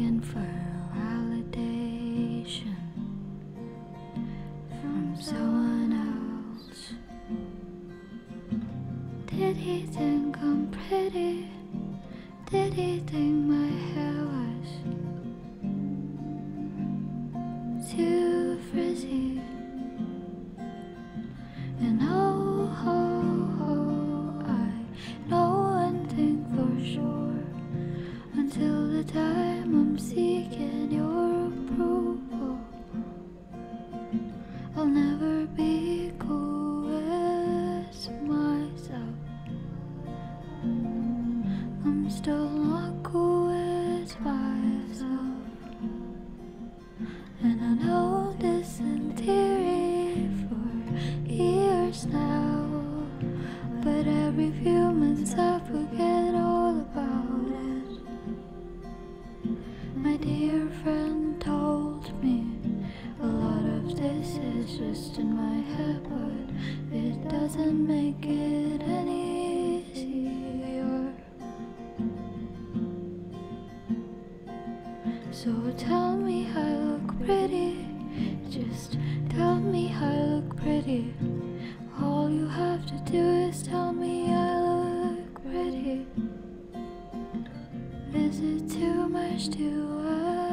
looking for validation from someone else. Did he think I'm pretty? Did he think my hair was too frizzy? Never be cool with myself. I'm still not cool with myself. And I know this in theory for years now. But every few months I forget all about it. My dear friend just in my head, but it doesn't make it any easier. So tell me I look pretty. Just tell me I look pretty. All you have to do is tell me I look pretty. Is it too much to ask?